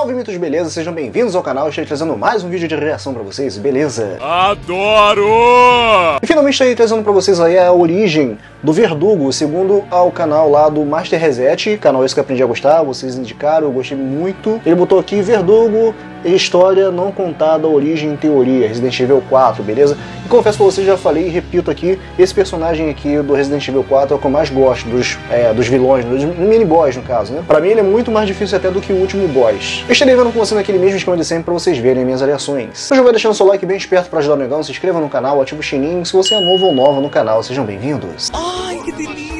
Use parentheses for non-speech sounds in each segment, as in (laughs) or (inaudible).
Salve mitos, beleza? Sejam bem-vindos ao canal. Estou trazendo mais um vídeo de reação pra vocês, beleza? Adoro! E finalmente estou trazendo pra vocês aí a origem do Verdugo, segundo ao canal lá do Master Reset, canal esse que eu aprendi a gostar, vocês indicaram, eu gostei muito. Ele botou aqui Verdugo, história não contada, origem em teoria, Resident Evil 4, beleza? E confesso pra vocês, já falei e repito aqui, esse personagem aqui do Resident Evil 4 é o que eu mais gosto, dos, é, dos vilões, dos mini-boss no caso, né? Pra mim ele é muito mais difícil até do que o último boss. Eu estarei vendo com você naquele mesmo esquema de sempre pra vocês verem minhas avaliações. Hoje vou deixando seu like bem esperto pra ajudar o negão, se inscreva no canal, ative o sininho, se você é novo ou nova no canal, sejam bem-vindos. Ai, que delícia!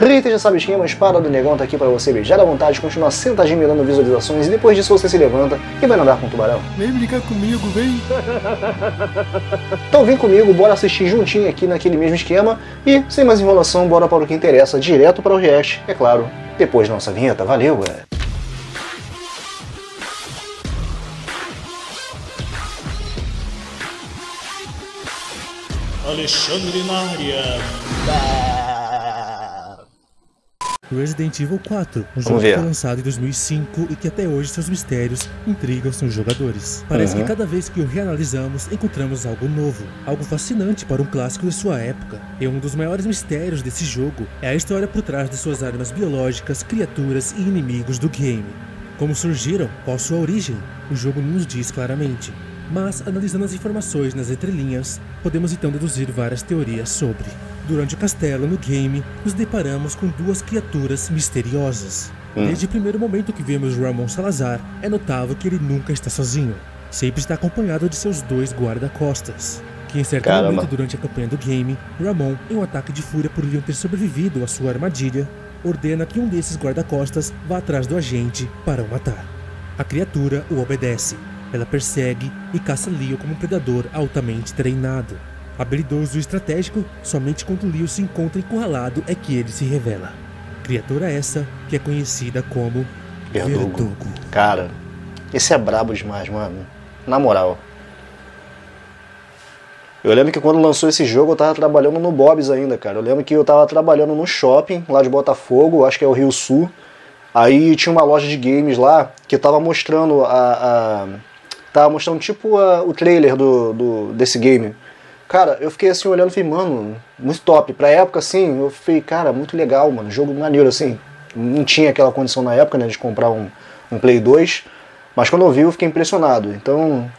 Rita já sabe o esquema, espada do negão tá aqui pra você beijar à vontade, continuar sentadinho me dando visualizações e depois disso você se levanta e vai nadar com o tubarão. Vem brincar comigo, vem! (laughs) Então vem comigo, bora assistir juntinho aqui naquele mesmo esquema e, sem mais enrolação, bora para o que interessa, direto para o react, é claro, depois da nossa vinheta. Valeu, galera! Alexandre na área. Resident Evil 4, um jogo que foi lançado em 2005 e que até hoje seus mistérios intrigam seus jogadores. Parece Uhum. que cada vez que o reanalisamos, encontramos algo novo, algo fascinante para um clássico de sua época. E um dos maiores mistérios desse jogo é a história por trás de suas armas biológicas, criaturas e inimigos do game. Como surgiram, qual sua origem, o jogo não nos diz claramente. Mas, analisando as informações nas entrelinhas, podemos então deduzir várias teorias sobre. Durante o castelo no game, nos deparamos com duas criaturas misteriosas. Desde o primeiro momento que vemos Ramon Salazar, é notável que ele nunca está sozinho. Sempre está acompanhado de seus dois guarda-costas. Que em certo Caramba. momento durante a campanha do game, Ramon, em um ataque de fúria por Leon ter sobrevivido à sua armadilha, ordena que um desses guarda-costas vá atrás do agente para o matar. A criatura o obedece. Ela persegue e caça Leo como um predador altamente treinado. Habilidoso e estratégico, somente quando Leo se encontra encurralado é que ele se revela. Criatura essa que é conhecida como Verdugo. Verdugo. Cara, esse é brabo demais, mano. Na moral. Eu lembro que quando lançou esse jogo eu tava trabalhando no Bob's ainda, cara. Eu lembro que eu tava trabalhando no shopping lá de Botafogo, acho que é o Rio Sul. Aí tinha uma loja de games lá que tava mostrando a. a- tava mostrando tipo a- o trailer do, do- desse game. Cara, eu fiquei assim olhando e falei, mano, muito top. Pra época, assim, eu falei, cara, muito legal, mano. Jogo maneiro, assim. Não tinha aquela condição na época, né, de comprar um, um Play 2. Mas quando eu vi, eu fiquei impressionado. Então,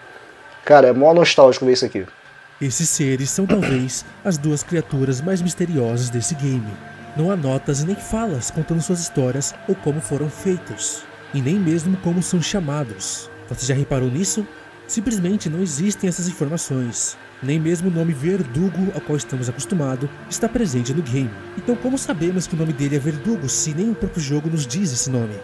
cara, é mó nostálgico ver isso aqui. Esses seres são talvez as duas criaturas mais misteriosas desse game. Não há notas e nem falas contando suas histórias ou como foram feitos, e nem mesmo como são chamados. Você já reparou nisso? Simplesmente não existem essas informações. Nem mesmo o nome Verdugo, ao qual estamos acostumados, está presente no game. Então, como sabemos que o nome dele é Verdugo se nem o próprio jogo nos diz esse nome?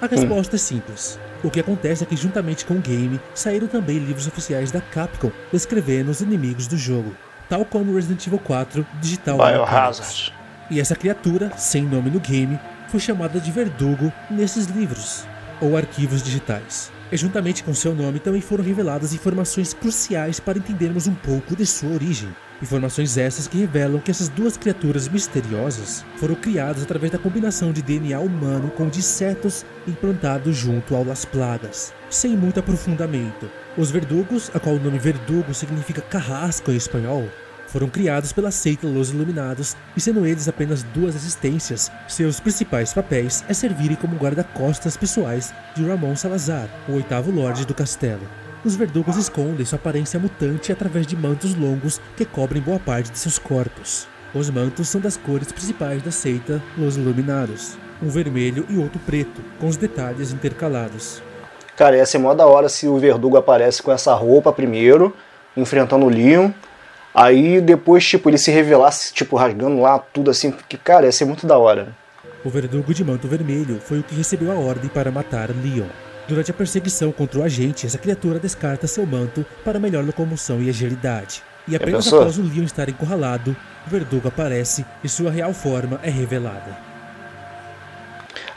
A resposta é simples. O que acontece é que, juntamente com o game, saíram também livros oficiais da Capcom descrevendo os inimigos do jogo, tal como Resident Evil 4 Digital Biohazard. E essa criatura, sem nome no game, foi chamada de Verdugo nesses livros, ou arquivos digitais. E juntamente com seu nome também foram reveladas informações cruciais para entendermos um pouco de sua origem. Informações essas que revelam que essas duas criaturas misteriosas foram criadas através da combinação de DNA humano com de insetos implantados junto ao Las Plagas, sem muito aprofundamento. Os verdugos, a qual o nome verdugo significa carrasco em espanhol, foram criados pela seita Los Iluminados e sendo eles apenas duas existências, seus principais papéis é servirem como guarda-costas pessoais de Ramon Salazar, o oitavo Lorde do castelo. Os verdugos escondem sua aparência mutante através de mantos longos que cobrem boa parte de seus corpos. Os mantos são das cores principais da seita Los Iluminados, um vermelho e outro preto, com os detalhes intercalados. Cara, ia ser mó da hora se o Verdugo aparece com essa roupa primeiro, enfrentando o Leon. Aí depois, tipo, ele se revelasse, tipo, rasgando lá tudo assim. Que, cara, ia ser muito da hora. O verdugo de manto vermelho foi o que recebeu a ordem para matar Leon. Durante a perseguição contra o agente, essa criatura descarta seu manto para melhor locomoção e agilidade. E apenas após o Leon estar encurralado, o verdugo aparece e sua real forma é revelada.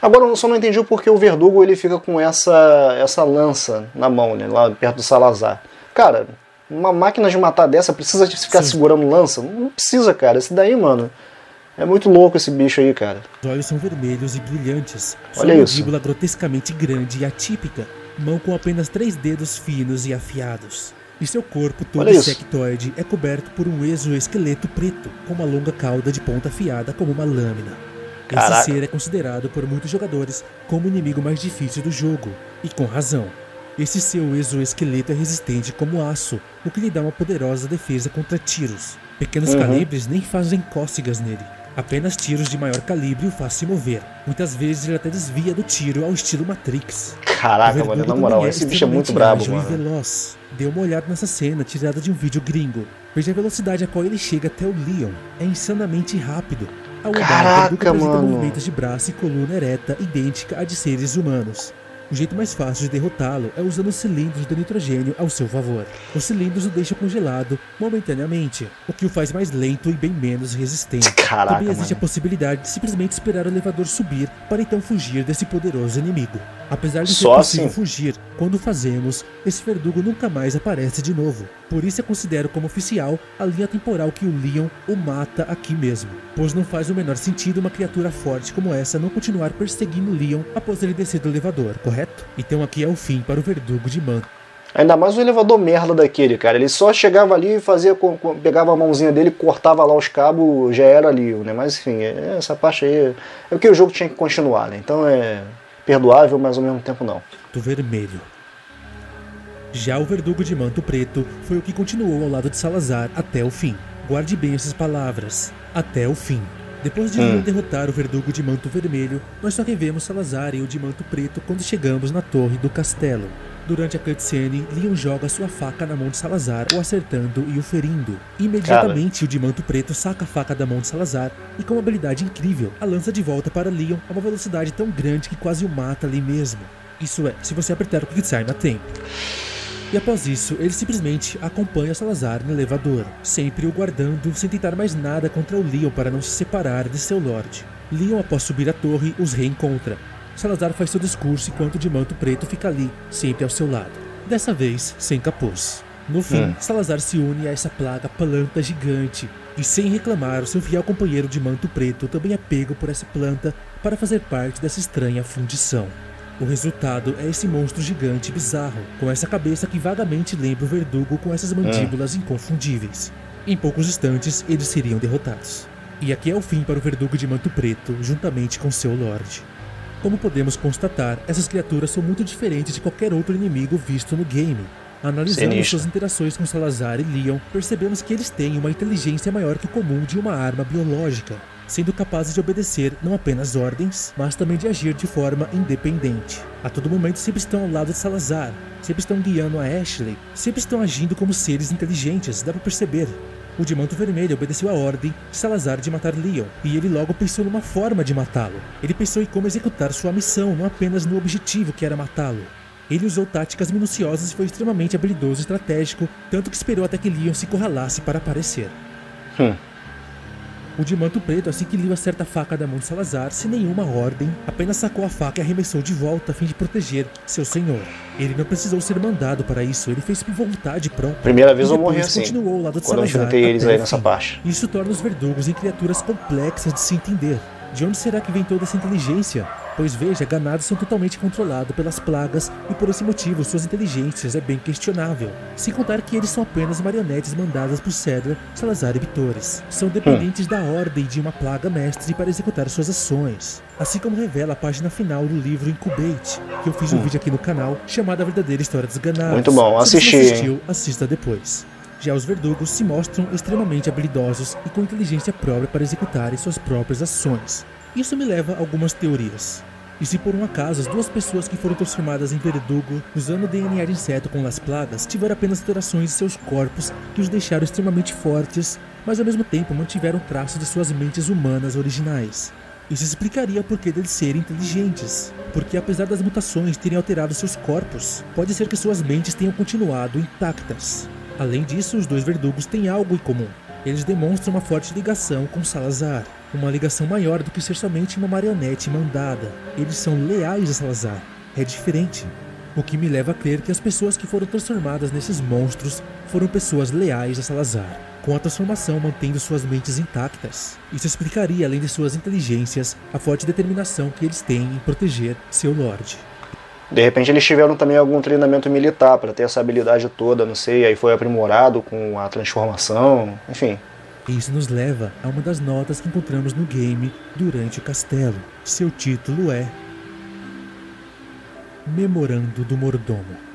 Agora eu só não entendi o porquê o Verdugo ele fica com essa, essa lança na mão, né? Lá perto do Salazar. Cara, uma máquina de matar dessa precisa de ficar Sim. segurando lança? Não precisa, cara. Esse daí, mano. É muito louco esse bicho aí, cara. Os olhos são vermelhos e brilhantes, sua Olha isso. mandíbula grotescamente grande e atípica mão com apenas três dedos finos e afiados. E seu corpo todo Olha isso. sectoide é coberto por um exoesqueleto preto, com uma longa cauda de ponta afiada como uma lâmina. Caraca. Esse ser é considerado por muitos jogadores como o inimigo mais difícil do jogo, e com razão. Esse seu exoesqueleto é resistente como aço, o que lhe dá uma poderosa defesa contra tiros. Pequenos Uhum. calibres nem fazem cócegas nele. Apenas tiros de maior calibre o faz se mover. Muitas vezes ele até desvia do tiro ao estilo Matrix. Caraca, mano, na moral, esse bicho é muito brabo, mano. veloz. Dê uma olhada nessa cena tirada de um vídeo gringo. Veja a velocidade a qual ele chega até o Leon. É insanamente rápido. Ao andar, Caraca, apresenta mano. movimentos de braço e coluna ereta idêntica à de seres humanos. O jeito mais fácil de derrotá-lo é usando os cilindros de nitrogênio ao seu favor. Os cilindros o deixam congelado momentaneamente, o que o faz mais lento e bem menos resistente. (laughs) Caraca, Também existe mano. a possibilidade de simplesmente esperar o elevador subir para então fugir desse poderoso inimigo. Apesar de ser Só possível assim? fugir, quando o fazemos, esse verdugo nunca mais aparece de novo. Por isso eu considero como oficial a linha temporal que o Leon o mata aqui mesmo. Pois não faz o menor sentido uma criatura forte como essa não continuar perseguindo Leon após ele descer do elevador, correto? Então aqui é o fim para o verdugo de Man. Ainda mais o elevador merda daquele, cara. Ele só chegava ali e fazia. pegava a mãozinha dele, cortava lá os cabos, já era ali, né? Mas enfim, é- essa parte aí. É porque o jogo tinha que continuar, né? Então é perdoável, mas ao mesmo tempo não. do vermelho. Já o verdugo de manto preto foi o que continuou ao lado de Salazar até o fim. Guarde bem essas palavras. Até o fim. Depois de Hum. Derrotar o verdugo de manto vermelho, nós só revemos Salazar e o de manto preto quando chegamos na torre do castelo. Durante a cutscene, Leon joga sua faca na mão de Salazar, o acertando e o ferindo. Imediatamente, o de manto preto saca a faca da mão de Salazar e, com uma habilidade incrível, a lança de volta para Leon a uma velocidade tão grande que quase o mata ali mesmo. Isso é, se você apertar o Quick Time a tempo. E após isso, ele simplesmente acompanha Salazar no elevador, sempre o guardando sem tentar mais nada contra o Leon para não se separar de seu Lorde. Leon, após subir a torre, os reencontra. Salazar faz seu discurso enquanto o de manto preto fica ali, sempre ao seu lado. Dessa vez, sem capuz. No fim, Hum. Salazar se une a essa plaga planta gigante. E sem reclamar, o seu fiel companheiro de manto preto também é pego por essa planta para fazer parte dessa estranha fundição. O resultado é esse monstro gigante bizarro, com essa cabeça que vagamente lembra o verdugo com essas mandíbulas inconfundíveis. Em poucos instantes, eles seriam derrotados. E aqui é o fim para o verdugo de manto preto, juntamente com seu lorde. Como podemos constatar, essas criaturas são muito diferentes de qualquer outro inimigo visto no game. Analisando Sinistro. suas interações com Salazar e Leon, percebemos que eles têm uma inteligência maior que o comum de uma arma biológica, sendo capazes de obedecer não apenas ordens, mas também de agir de forma independente. A todo momento sempre estão ao lado de Salazar, sempre estão guiando a Ashley, sempre estão agindo como seres inteligentes, dá pra perceber. O de manto vermelho obedeceu a ordem de Salazar de matar Leon, e ele logo pensou numa forma de matá-lo. Ele pensou em como executar sua missão, não apenas no objetivo que era matá-lo. Ele usou táticas minuciosas e foi extremamente habilidoso e estratégico, tanto que esperou até que Leon se encurralasse para aparecer. Hum. O de manto preto, assim que acerta a faca da mão de Salazar, sem nenhuma ordem, apenas sacou a faca e arremessou de volta a fim de proteger seu senhor. Ele não precisou ser mandado para isso, ele fez por vontade própria. Primeira vez eu morri assim. continuou ao lado de Quando eu Salazar enfrentei eles aí nessa fim. parte. Isso torna os verdugos em criaturas complexas de se entender. De onde será que vem toda essa inteligência? Pois veja, ganados são totalmente controlados pelas plagas e por esse motivo suas inteligências é bem questionável. Sem contar que eles são apenas marionetes mandadas por Cedar, Salazar e Vitores. São dependentes da ordem de uma plaga mestre para executar suas ações. Assim como revela a página final do livro Incubate, que eu fiz um vídeo aqui no canal chamado A Verdadeira História dos Ganados. Muito bom, Se assisti, hein? assistiu, assista depois. Já os verdugos se mostram extremamente habilidosos e com inteligência própria para executarem suas próprias ações. Isso me leva a algumas teorias. E se por um acaso as duas pessoas que foram transformadas em verdugo, usando DNA de inseto com as plagas, tiveram apenas alterações em seus corpos que os deixaram extremamente fortes, mas ao mesmo tempo mantiveram traços de suas mentes humanas originais? Isso explicaria o porquê deles serem inteligentes. Porque apesar das mutações terem alterado seus corpos, pode ser que suas mentes tenham continuado intactas. Além disso, os dois verdugos têm algo em comum. Eles demonstram uma forte ligação com Salazar. Uma ligação maior do que ser somente uma marionete mandada. Eles são leais a Salazar. É diferente. O que me leva a crer que as pessoas que foram transformadas nesses monstros foram pessoas leais a Salazar, com a transformação mantendo suas mentes intactas. Isso explicaria, além de suas inteligências, a forte determinação que eles têm em proteger seu Lorde. De repente eles tiveram também algum treinamento militar para ter essa habilidade toda, não sei, aí foi aprimorado com a transformação, enfim. Isso nos leva a uma das notas que encontramos no game durante o castelo. Seu título é Memorando do Mordomo.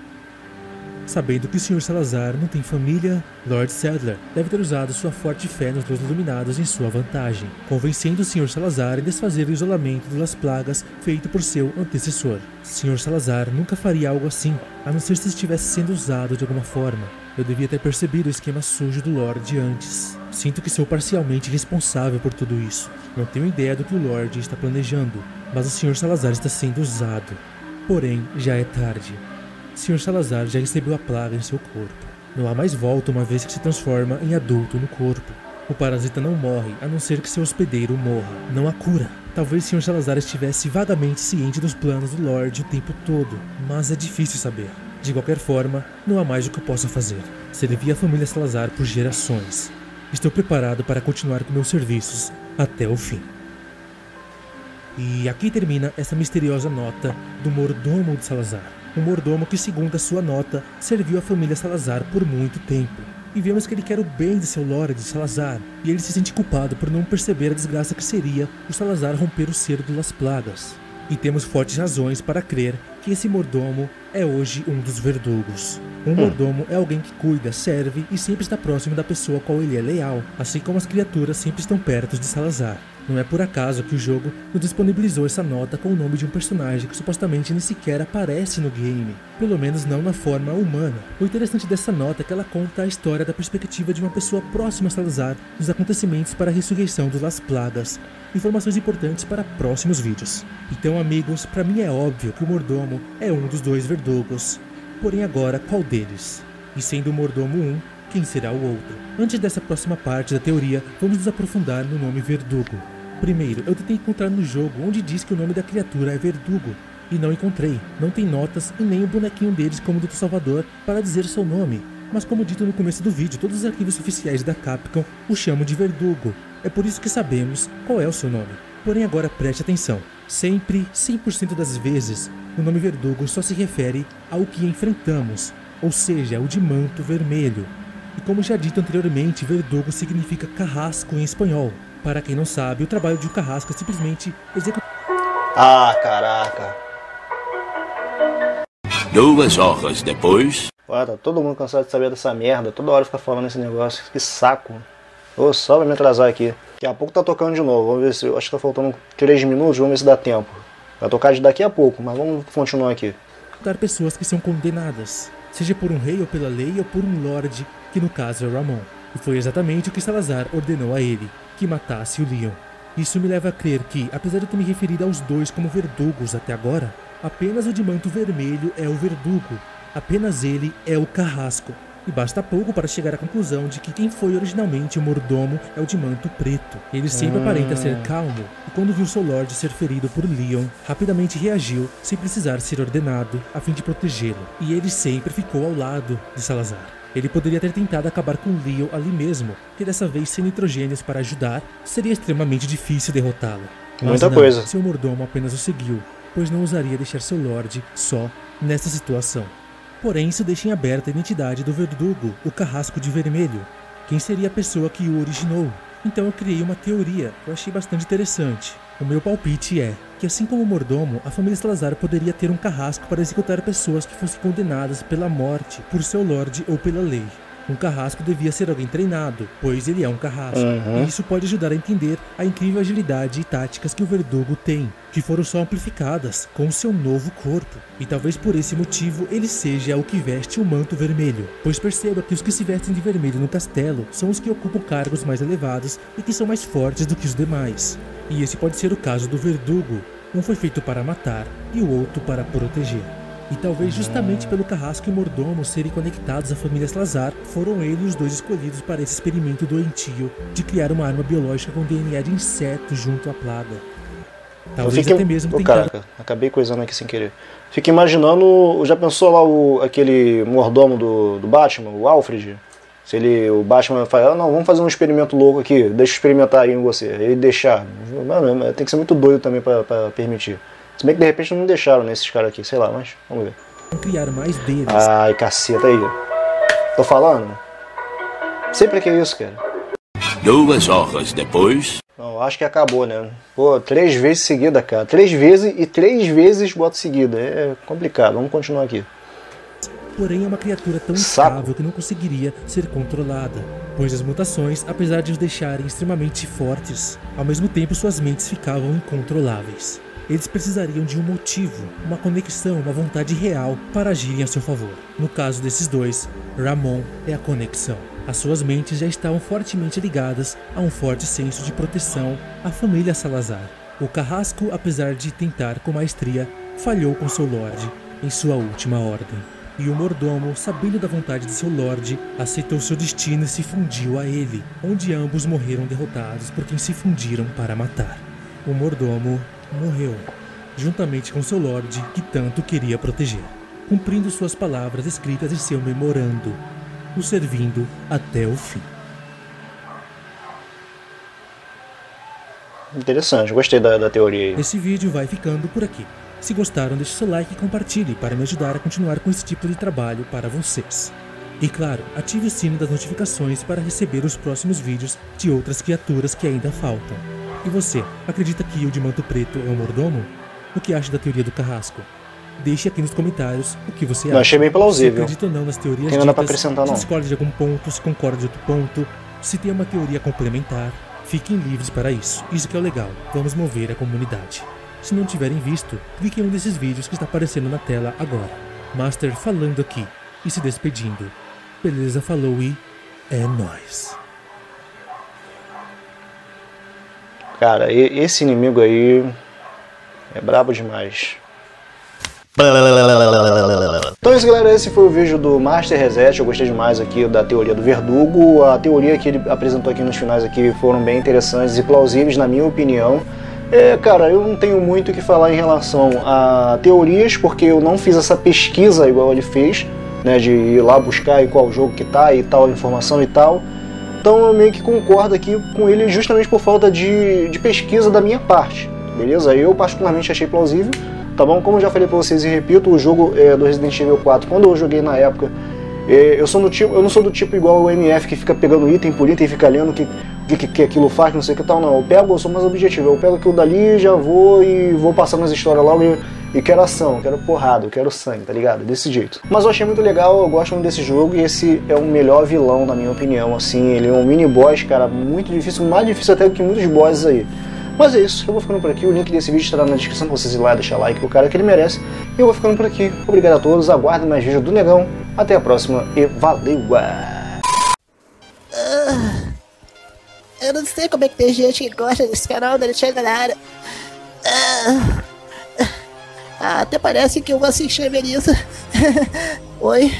Sabendo que o Sr. Salazar não tem família, Lord Sadler deve ter usado sua forte fé nos Dois Iluminados em sua vantagem, convencendo o Sr. Salazar em desfazer o isolamento das plagas feito por seu antecessor. Sr. Salazar nunca faria algo assim, a não ser se estivesse sendo usado de alguma forma. Eu devia ter percebido o esquema sujo do Lord antes. Sinto que sou parcialmente responsável por tudo isso. Não tenho ideia do que o Lord está planejando, mas o Sr. Salazar está sendo usado. Porém, já é tarde. Sr. Salazar já recebeu a plaga em seu corpo. Não há mais volta uma vez que se transforma em adulto no corpo. O parasita não morre, a não ser que seu hospedeiro morra. Não há cura. Talvez Sr. Salazar estivesse vagamente ciente dos planos do Lorde o tempo todo, mas é difícil saber. De qualquer forma, não há mais o que eu possa fazer. Servi a família Salazar por gerações. Estou preparado para continuar com meus serviços até o fim. E aqui termina essa misteriosa nota do mordomo de Salazar um mordomo que, segundo a sua nota, serviu a família Salazar por muito tempo. E vemos que ele quer o bem de seu Lorde Salazar, e ele se sente culpado por não perceber a desgraça que seria o Salazar romper o cerco das plagas. E temos fortes razões para crer que esse mordomo é hoje um dos verdugos. Um hum. mordomo é alguém que cuida, serve e sempre está próximo da pessoa a qual ele é leal, assim como as criaturas sempre estão perto de Salazar. Não é por acaso que o jogo nos disponibilizou essa nota com o nome de um personagem que supostamente nem sequer aparece no game, pelo menos não na forma humana. O interessante dessa nota é que ela conta a história da perspectiva de uma pessoa próxima a Salazar nos acontecimentos para a ressurreição dos Las Plagas, informações importantes para próximos vídeos. Então, amigos, para mim é óbvio que o mordomo é um dos dois verdugos. Porém, agora qual deles? E sendo o mordomo um, quem será o outro? Antes dessa próxima parte da teoria, vamos nos aprofundar no nome Verdugo. Primeiro, eu tentei encontrar no jogo onde diz que o nome da criatura é Verdugo, e não encontrei. Não tem notas e nem o bonequinho deles como do Salvador para dizer seu nome. Mas como dito no começo do vídeo, todos os arquivos oficiais da Capcom o chamam de Verdugo. É por isso que sabemos qual é o seu nome. Porém agora preste atenção. Sempre, 100% das vezes, o nome Verdugo só se refere ao que enfrentamos, ou seja, o de manto vermelho. E como já dito anteriormente, Verdugo significa carrasco em espanhol. Para quem não sabe, o trabalho de um carrasco é simplesmente executar. Ah, caraca. Duas horas depois. Ué, tá todo mundo cansado de saber dessa merda. Toda hora fica falando esse negócio. Que saco. Ô, só vai me atrasar aqui. Daqui a pouco tá tocando de novo. Vamos ver se. Acho que tá faltando 3 minutos. Vamos ver se dá tempo. Vai tocar de daqui a pouco, mas vamos continuar aqui. pessoas que são condenadas, seja por um rei ou pela lei ou por um lorde, que no caso é Ramon. E foi exatamente o que Salazar ordenou a ele que matasse o Leon. Isso me leva a crer que, apesar de eu ter me referido aos dois como verdugos até agora, apenas o de manto vermelho é o verdugo, apenas ele é o carrasco. E basta pouco para chegar à conclusão de que quem foi originalmente o mordomo é o de manto preto. Ele sempre aparenta ser calmo, e quando viu seu Lorde ser ferido por Leon, rapidamente reagiu sem precisar ser ordenado, a fim de protegê-lo. E ele sempre ficou ao lado de Salazar. Ele poderia ter tentado acabar com Leo ali mesmo, que dessa vez sem nitrogênios para ajudar, seria extremamente difícil derrotá-lo. Muita não, coisa. Seu mordomo apenas o seguiu, pois não ousaria deixar seu Lorde só nessa situação. Porém, isso deixa em aberta a identidade do verdugo, o carrasco de vermelho. Quem seria a pessoa que o originou? Então eu criei uma teoria que eu achei bastante interessante. O meu palpite é que, assim como o mordomo, a família Salazar poderia ter um carrasco para executar pessoas que fossem condenadas pela morte por seu lorde ou pela lei. Um carrasco devia ser alguém treinado, pois ele é um carrasco. Uhum. E isso pode ajudar a entender a incrível agilidade e táticas que o verdugo tem, que foram só amplificadas com seu novo corpo. E talvez por esse motivo ele seja o que veste o manto vermelho, pois perceba que os que se vestem de vermelho no castelo são os que ocupam cargos mais elevados e que são mais fortes do que os demais. E esse pode ser o caso do verdugo. Um foi feito para matar e o outro para proteger. E talvez justamente pelo carrasco e mordomo serem conectados à família Salazar, foram ele os dois escolhidos para esse experimento doentio de criar uma arma biológica com DNA de inseto junto à plaga. Talvez fiquei... até mesmo oh, tentado... Caraca, acabei coisando aqui sem querer. Fico imaginando, já pensou lá o, aquele mordomo do, do Batman, o Alfred? Se ele, o Batman fala, ah, não, vamos fazer um experimento louco aqui, deixa eu experimentar aí em você. Ele deixar. Mano, tem que ser muito doido também para permitir. Se bem que de repente não me deixaram nesses caras aqui, sei lá, mas vamos ver. criar mais deles. Ai, caceta aí. Tô falando? Sempre que é isso, cara. Duas horas depois. Não, acho que acabou, né? Pô, três vezes seguida, cara. Três vezes e três vezes boto seguida. É complicado. Vamos continuar aqui. Porém, é uma criatura tão Saco. instável que não conseguiria ser controlada, pois as mutações, apesar de os deixarem extremamente fortes, ao mesmo tempo suas mentes ficavam incontroláveis. Eles precisariam de um motivo, uma conexão, uma vontade real para agirem a seu favor. No caso desses dois, Ramon é a conexão. As suas mentes já estavam fortemente ligadas a um forte senso de proteção à família Salazar. O Carrasco, apesar de tentar com maestria, falhou com seu Lorde em sua última ordem. E o mordomo, sabendo da vontade de seu Lorde, aceitou seu destino e se fundiu a ele, onde ambos morreram derrotados por quem se fundiram para matar. O mordomo morreu, juntamente com seu Lorde, que tanto queria proteger, cumprindo suas palavras escritas em seu memorando, o servindo até o fim. Interessante, gostei da, da teoria aí. Esse vídeo vai ficando por aqui. Se gostaram, deixe seu like e compartilhe para me ajudar a continuar com esse tipo de trabalho para vocês. E claro, ative o sino das notificações para receber os próximos vídeos de outras criaturas que ainda faltam. E você, acredita que o de manto preto é um mordomo? O que acha da teoria do carrasco? Deixe aqui nos comentários o que você Eu acha. achei bem plausível. Se acredita ou não nas teorias Tem nada ditas, acrescentar, não. se discorda de algum ponto, se concorda de outro ponto, se tem uma teoria complementar, fiquem livres para isso. Isso que é o legal, vamos mover a comunidade. Se não tiverem visto, clique em um desses vídeos que está aparecendo na tela agora. Master falando aqui e se despedindo. Beleza, falou e é nóis. Cara, esse inimigo aí é brabo demais. Então é isso galera, esse foi o vídeo do Master Reset, eu gostei demais aqui da teoria do Verdugo, a teoria que ele apresentou aqui nos finais aqui foram bem interessantes e plausíveis na minha opinião. É, cara, eu não tenho muito o que falar em relação a teorias, porque eu não fiz essa pesquisa igual ele fez, né, de ir lá buscar e qual jogo que tá e tal informação e tal. Então eu meio que concordo aqui com ele justamente por falta de, de pesquisa da minha parte, beleza? Eu particularmente achei plausível, tá bom? Como eu já falei pra vocês e repito, o jogo é, do Resident Evil 4, quando eu joguei na época, é, eu, sou do tipo, eu não sou do tipo igual o MF que fica pegando item por item e fica lendo o que, que, que, aquilo faz, não sei o que tal, não. Eu pego, eu sou mais objetivo, eu pego aquilo dali, já vou e vou passando as histórias logo e, e quero ação, quero porrada, eu quero sangue, tá ligado? Desse jeito. Mas eu achei muito legal, eu gosto muito desse jogo e esse é o melhor vilão, na minha opinião. Assim, ele é um mini boss, cara, muito difícil, mais difícil até do que muitos bosses aí. Mas é isso, eu vou ficando por aqui. O link desse vídeo estará na descrição pra vocês ir lá deixar like pro cara que ele merece. E eu vou ficando por aqui. Obrigado a todos, aguardem mais vídeos do Negão. Até a próxima e valeu! Eu não sei como é que tem gente que gosta desse canal da Alexandre Lara. Ah, ah, até parece que eu assisti a Melissa. (laughs) Oi?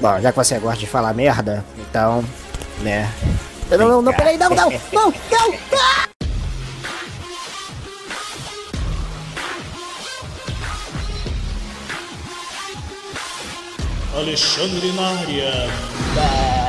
Bom, já que você gosta de falar merda, então, né? Não, não, não, peraí, não, não, (laughs) não, não! Ah! Alexandre na área. Ah!